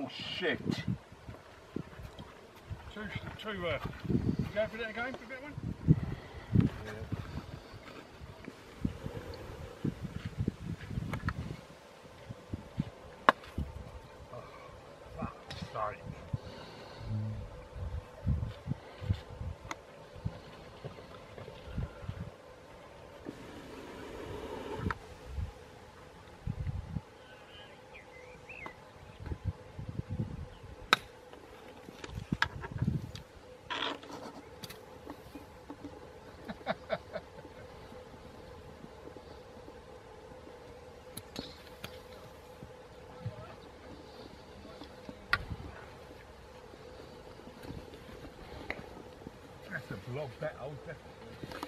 Oh shit. Two, two, uh, go for that again, for that one? Sorry. A block that old.